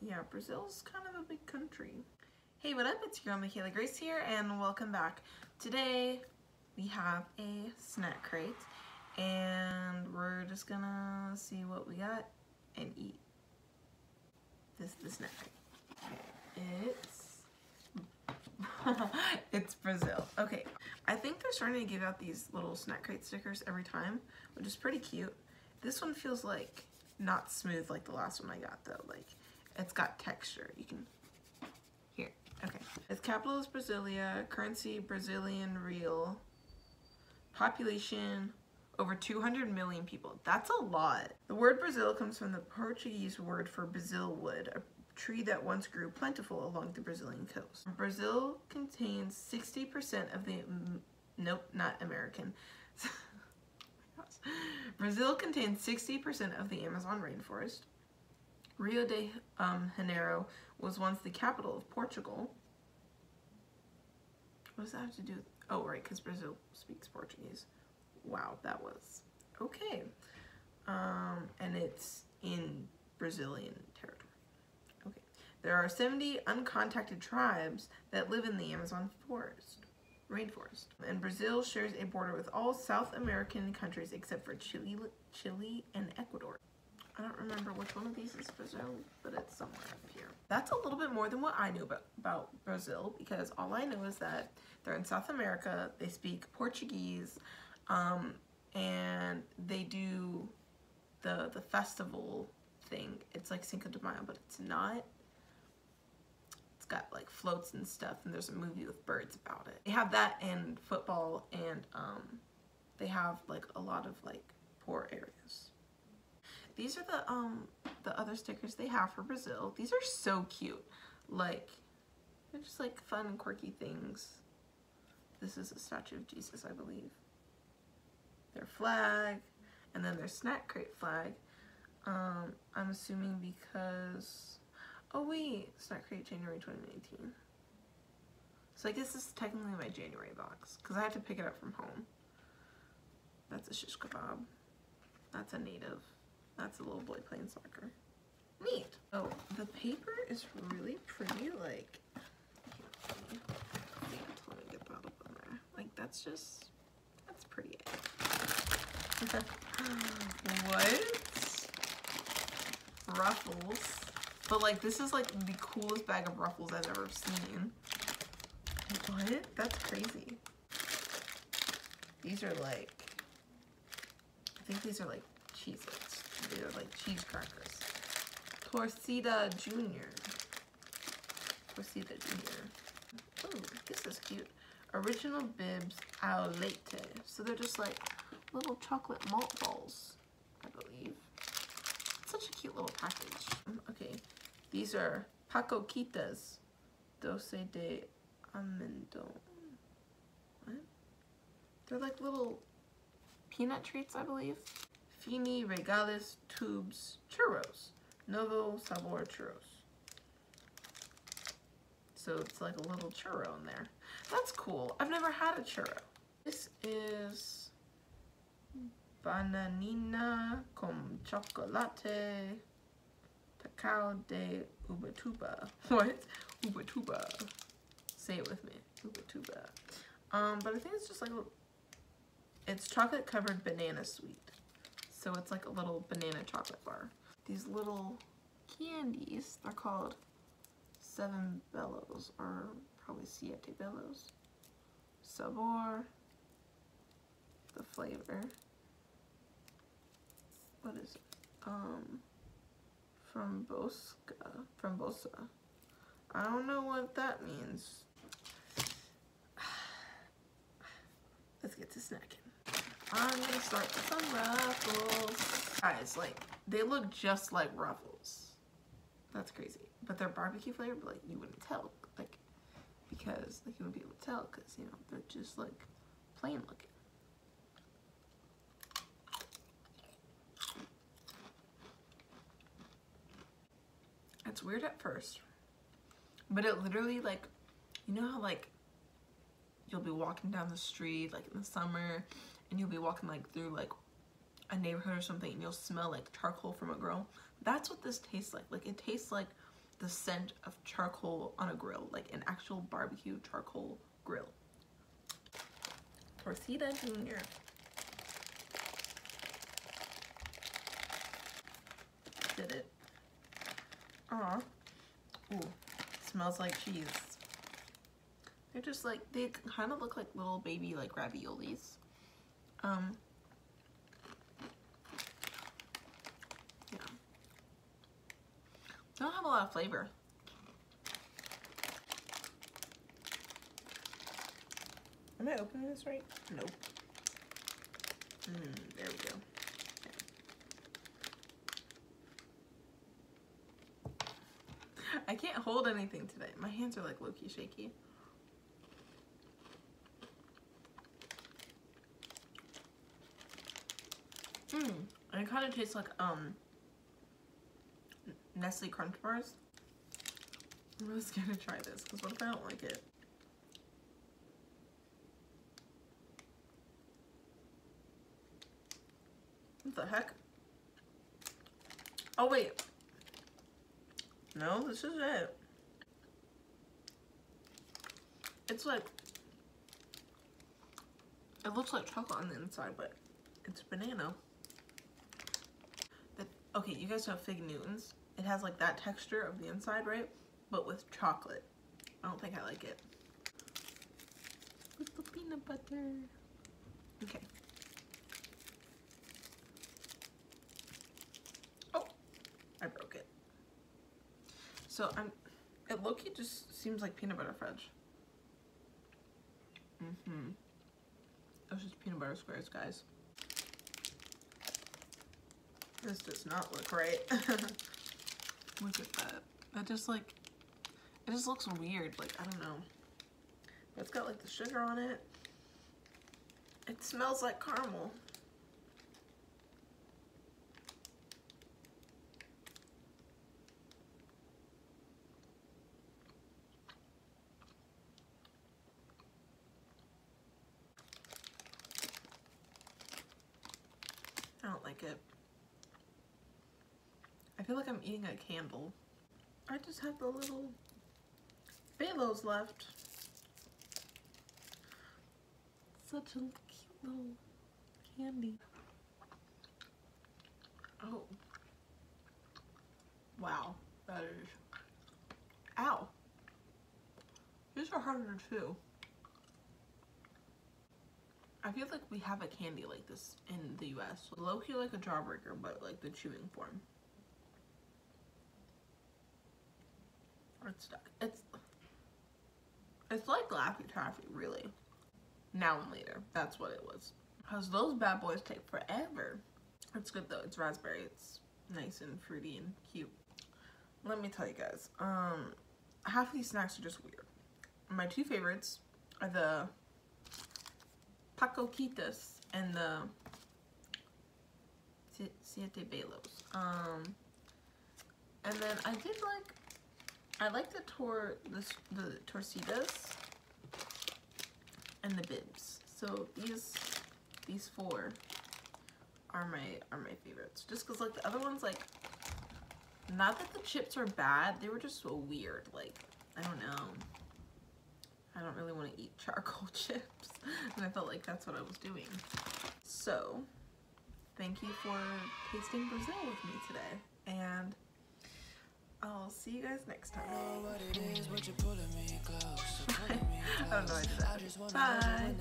yeah, Brazil's kind of a big country. Hey, what up? It's your girl McCayla Grace here, and welcome back. Today we have a snack crate, and we're just gonna see what we got and eat. This is the snack crate. It's it's Brazil. Okay, I think they're starting to give out these little snack crate stickers every time, which is pretty cute. This one feels like not smooth like the last one I got though. Like it's got texture. You can here. Okay. Its capital is Brasilia. Currency Brazilian real. Population over 200 million people. That's a lot. The word Brazil comes from the Portuguese word for Brazil wood, a tree that once grew plentiful along the Brazilian coast. Brazil contains 60% of the, nope, not American. Brazil contains 60% of the Amazon rainforest. Rio de um, Janeiro was once the capital of Portugal. What does that have to do with, oh right, because Brazil speaks Portuguese. Wow, that was, okay. Um, and it's in Brazilian territory. Okay. There are 70 uncontacted tribes that live in the Amazon forest, rainforest. And Brazil shares a border with all South American countries except for Chile, Chile and Ecuador. I don't remember which one of these is Brazil, but it's somewhere up here. That's a little bit more than what I knew about, Brazil because all I know is that they're in South America, they speak Portuguese, um, and they do the, the festival thing. It's like Cinco de Mayo, but it's not. It's got like floats and stuff, and there's a movie with birds about it. They have that and football, and um, they have like a lot of like poor areas. These are the um the other stickers they have for Brazil. These are so cute. Like they're just like fun and quirky things. This is a statue of Jesus, I believe. Their flag, and then their snack crate flag. Um, I'm assuming because oh wait, snack crate January 2019. So I guess this is technically my January box because I had to pick it up from home. That's a shish kebab. That's a native. That's a little boy playing soccer. Neat. Oh, the paper is really pretty. Like, let me get that up in there. Like, that's just, that's pretty. what? Ruffles. But like, this is like the coolest bag of ruffles I've ever seen. What? That's crazy. These are like, I think these are like Cheez-Its. They're like cheese crackers. Torcida Jr. Torcida Jr. Oh, this is cute. Original Bibs ao leite. So they're just like little chocolate malt balls, I believe. Such a cute little package. Okay, these are Pacoquitas Doce de Amendo. What? They're like little peanut treats, I believe. Fini Regales Tubes Churros. Novo Sabor Churros. So it's like a little churro in there. That's cool. I've never had a churro. This is Bananina con chocolate cacao de Ubatuba. What? Ubatuba. Say it with me. Ubatuba. Um, but I think it's just like, it's chocolate covered banana sweet. So it's like a little banana chocolate bar. These little candies, they're called Seven Belos, or probably Siete Belos. Sabor, the flavor. What is it? Um, from Bosca, from Bosa. I don't know what that means. Let's get to snacking. I'm gonna start with some ruffles. Guys, like, they look just like ruffles. That's crazy. But they're barbecue flavored, but like, you wouldn't tell. Like, because, like, you wouldn't be able to tell because, you know, they're just, like, plain looking. It's weird at first, but it literally, like, you know how, like, you'll be walking down the street, like, in the summer, and you'll be walking like through like a neighborhood or something and you'll smell like charcoal from a grill. That's what this tastes like. Like it tastes like the scent of charcoal on a grill, like an actual barbecue charcoal grill. Torcida Junior. Did it. Aw. Ooh, smells like cheese. They're just like, they kind of look like little baby like raviolis. Um, yeah. They don't have a lot of flavor. Am I opening this right? Nope. Mm, there we go. I can't hold anything today. My hands are like low-key shaky. Mmm. And it kind of tastes like um Nestle Crunch Bars. I'm scared to try this because what if I don't like it? What the heck? Oh wait. No, this is it. It's like, it looks like chocolate on the inside, but it's banana. Okay, you guys know Fig Newtons. It has like that texture of the inside, right? But with chocolate. I don't think I like it. With the peanut butter. Okay. Oh, I broke it. So I'm, it low-key just seems like peanut butter fudge. Mm-hmm. It's just peanut butter squares, guys. This does not look right. look at that. That just like, it just looks weird. Like, I don't know. But it's got like the sugar on it. It smells like caramel. I don't like it. I feel like I'm eating a candle. I just have the little Belos left. Such a cute little candy. Oh. Wow. That is. Ow. These are harder to chew. I feel like we have a candy like this in the US. Low-key like a jawbreaker, but like the chewing form. It's stuck. It's it's like Laffy Taffy, really. Now and later. That's what it was. Because those bad boys take forever. It's good though. It's raspberry. It's nice and fruity and cute. Let me tell you guys. Um, half of these snacks are just weird. My two favorites are the Pacoquitas and the Siete Belos. Um, and then I did like, I like the tor, the, the torcidas and the bibs. So these, these four are my, are my favorites. Just cause like the other ones, like, not that the chips are bad, they were just so weird. Like, I don't know. I don't really want to eat charcoal chips. and I felt like that's what I was doing. So, thank you for tasting Brazil with me today. And I'll see you guys next time. I don't know I did that. Bye.